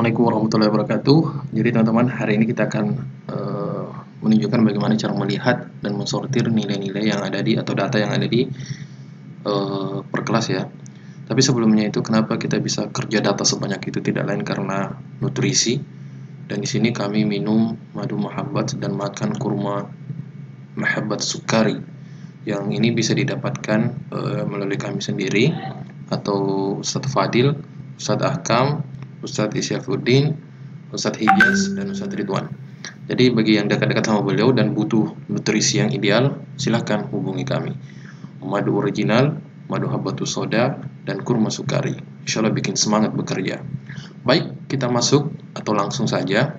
Assalamualaikum warahmatullahi wabarakatuh. Jadi teman-teman hari ini kita akan uh, menunjukkan bagaimana cara melihat dan mensortir nilai-nilai yang ada di atau data yang ada di uh, per kelas ya. Tapi sebelumnya itu kenapa kita bisa kerja data sebanyak itu tidak lain karena nutrisi. Dan di sini kami minum madu mahabbat dan makan kurma mahabbat sukari. Yang ini bisa didapatkan uh, melalui kami sendiri atau Ustadz Fadil, Ustadz Ahkam, Ustadz Isyafuddin, Ustadz Hijaz, dan Ustadz Ridwan. Jadi bagi yang dekat-dekat sama beliau dan butuh nutrisi yang ideal, silahkan hubungi kami. Madu original, madu habatus soda, dan kurma sukari. Insya Allah bikin semangat bekerja. Baik, kita masuk atau langsung saja.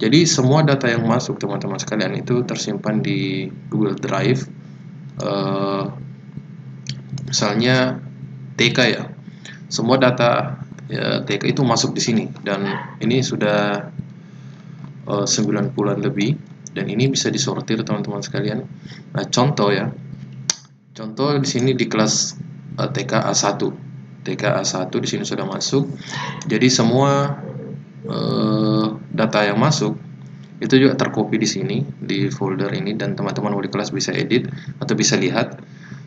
Jadi semua data yang masuk teman-teman sekalian itu tersimpan di Google Drive. Uh, misalnya TK ya. Semua data ya, TK itu masuk di sini dan ini sudah uh, 9 bulan lebih dan ini bisa disortir teman-teman sekalian. Nah, contoh ya. Contoh di sini di kelas uh, TK A1. TK A1 di sini sudah masuk. Jadi semua uh, data yang masuk itu juga tercopy di sini di folder ini dan teman-teman di kelas bisa edit atau bisa lihat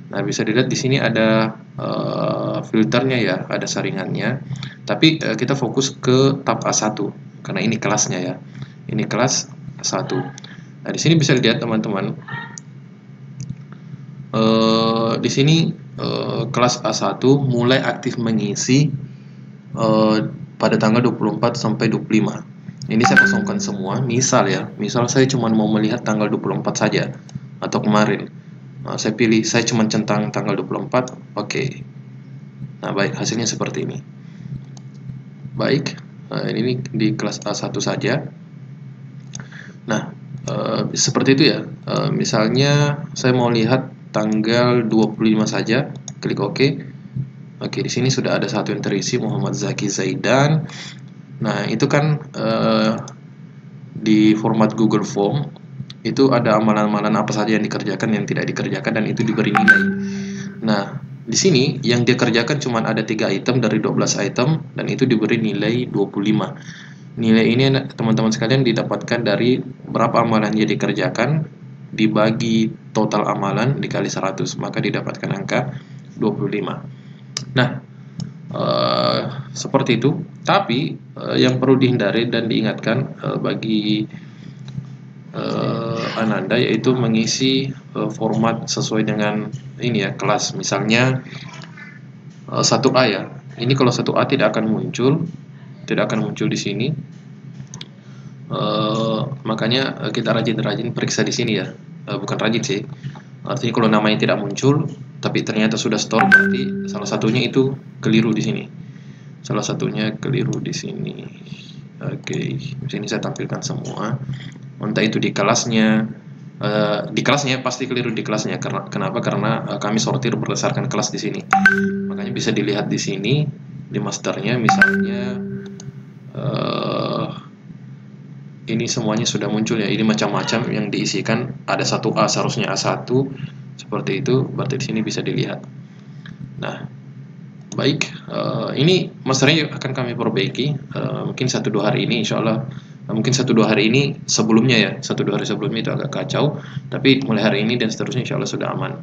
Nah, bisa dilihat di sini ada filternya ya, ada saringannya. Tapi uh, kita fokus ke tab A1 karena ini kelasnya ya. Ini kelas A1. Nah, di sini bisa dilihat teman-teman. Uh, di sini uh, kelas A1 mulai aktif mengisi uh, pada tanggal 24 sampai 25. Ini saya kosongkan semua. Misal ya, misal saya cuma mau melihat tanggal 24 saja atau kemarin Nah, saya pilih, saya cuma centang tanggal 24, oke. Okay. Nah, baik, hasilnya seperti ini. Baik, nah, ini di kelas A1 saja. Nah, uh, seperti itu ya. Uh, misalnya, saya mau lihat tanggal 25 saja, klik OK. Oke, di sini sudah ada satu yang terisi, Muhammad Zaki Zaidan. Nah, itu kan uh, di format Google Form itu ada amalan-amalan apa saja yang dikerjakan yang tidak dikerjakan dan itu diberi nilai. Nah, di sini yang dia kerjakan cuma ada tiga item dari 12 item dan itu diberi nilai 25. Nilai ini teman-teman sekalian didapatkan dari berapa amalan dia dikerjakan dibagi total amalan dikali 100 maka didapatkan angka 25. Nah, uh, seperti itu. Tapi uh, yang perlu dihindari dan diingatkan uh, bagi Ananda yaitu mengisi uh, format sesuai dengan ini ya kelas. Misalnya uh, 1A ya. Ini kalau 1A tidak akan muncul tidak akan muncul di sini. Uh, makanya kita rajin-rajin periksa di sini ya. Uh, bukan rajin sih. Artinya kalau namanya tidak muncul tapi ternyata sudah store berarti salah satunya itu keliru di sini. Salah satunya keliru di sini. Oke di sini saya tampilkan semua. Entah itu di kelasnya uh, di kelasnya pasti keliru di kelasnya. Karena kenapa? Karena uh, kami sortir berdasarkan kelas di sini. Makanya bisa dilihat di sini di masternya misalnya uh, ini semuanya sudah muncul ya. Ini macam-macam yang diisikan. Ada satu A seharusnya A1 seperti itu berarti di sini bisa dilihat. Nah baik. Uh, ini masternya akan kami perbaiki uh, mungkin satu dua hari ini insya Allah Nah, mungkin satu dua hari ini sebelumnya ya satu dua hari sebelumnya itu agak kacau tapi mulai hari ini dan seterusnya insya Allah sudah aman.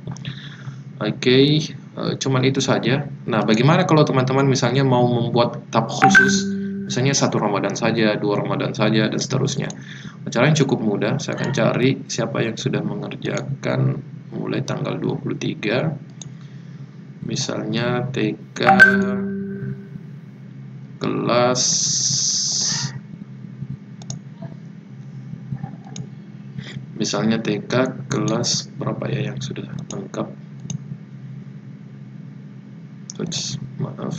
Oke okay, uh, eh, cuman itu saja. Nah bagaimana kalau teman-teman misalnya mau membuat tab khusus? Misalnya satu Ramadan saja dua Ramadan saja dan seterusnya. Caranya cukup mudah saya akan cari siapa yang sudah mengerjakan mulai tanggal 23 misalnya TK kelas misalnya TK kelas berapa ya yang sudah lengkap Oops, maaf.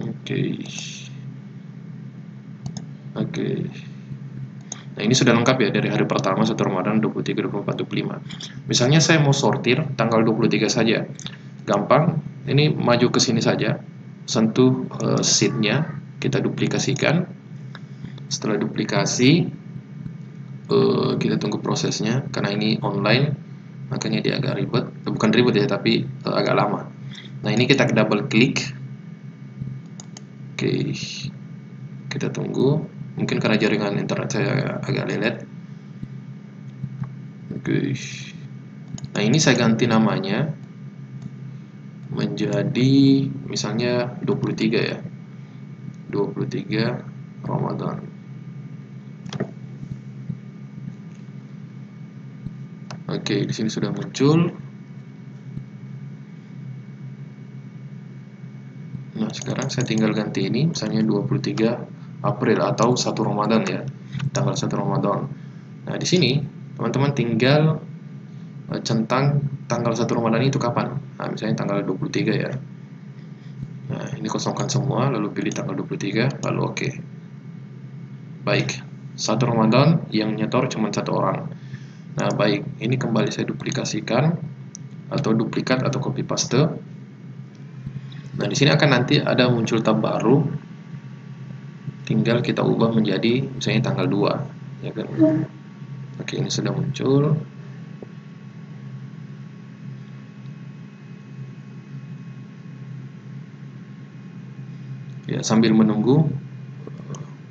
Oke. Okay. oke. Okay. nah ini sudah lengkap ya dari hari pertama 1 Ramadan 23, 24, 25 misalnya saya mau sortir tanggal 23 saja. Gampang ini maju ke sini saja. Sentuh uh, sheetnya kita duplikasikan. Setelah duplikasi uh, kita tunggu prosesnya karena ini online makanya dia agak ribet. Eh, bukan ribet ya tapi uh, agak lama. Nah ini kita double klik oke kita tunggu. Mungkin karena jaringan internet saya agak lelet. Oke. Nah ini saya ganti namanya menjadi misalnya 23 ya. 23 Ramadan Oke, di sini sudah muncul. Nah, sekarang saya tinggal ganti ini, misalnya 23 April atau 1 Ramadan ya, tanggal 1 Ramadan. Nah, di sini teman-teman tinggal eh, centang tanggal 1 Ramadan itu kapan. Nah, misalnya tanggal 23 ya. Nah, ini kosongkan semua, lalu pilih tanggal 23, lalu oke. Okay. Baik, 1 Ramadan yang nyetor cuma satu orang. Nah, baik, ini kembali saya duplikasikan atau duplikat atau copy paste. Nah, di sini akan nanti ada muncul tab baru. Tinggal kita ubah menjadi misalnya tanggal 2, ya kan. Oke, ini sudah muncul. Ya, sambil menunggu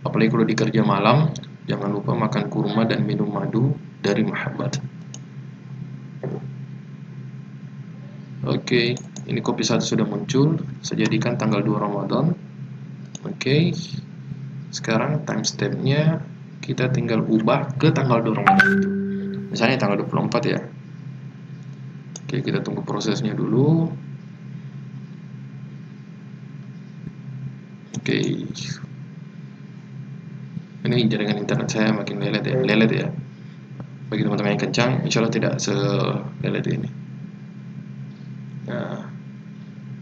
apalagi kalau di kerja malam, jangan lupa makan kurma dan minum madu dari Muhammad. Oke, ini kopi satu sudah muncul. Saya jadikan tanggal 2 Ramadan. Oke, sekarang timestampnya kita tinggal ubah ke tanggal 2 Ramadan. Misalnya tanggal 24 ya. Oke, kita tunggu prosesnya dulu. Oke. Ini jaringan internet saya makin lelet ya, lelet ya bagi teman-teman yang kencang insya Allah tidak selelet ini. Nah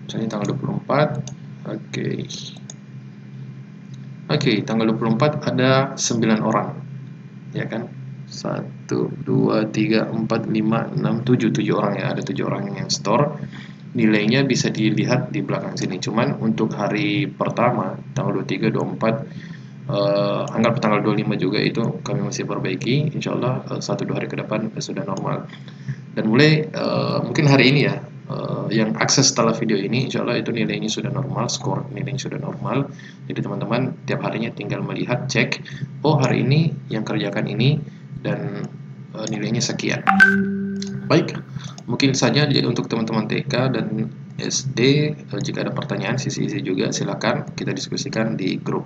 misalnya tanggal 24 oke okay. oke. Okay, tanggal 24 ada 9 orang ya kan? 1 2 3 4 5 6 7 7 orang ya ada 7 orang yang store. Nilainya bisa dilihat di belakang sini. Cuman untuk hari pertama tanggal 23 24 uh, anggap tanggal 25 juga itu kami masih perbaiki. Insya Allah uh, satu dua hari ke depan sudah normal. Dan mulai uh, mungkin hari ini ya uh, yang akses setelah video ini insya Allah itu nilainya sudah normal skor nilainya sudah normal. Jadi teman-teman tiap harinya tinggal melihat cek oh hari ini yang kerjakan ini dan uh, nilainya sekian. Baik mungkin saja untuk teman-teman TK dan SD jika ada pertanyaan sisi-sisi juga silakan kita diskusikan di grup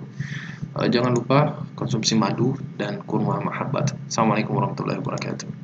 Uh, jangan lupa konsumsi madu dan kurma mahabbat. Assalamualaikum warahmatullahi wabarakatuh.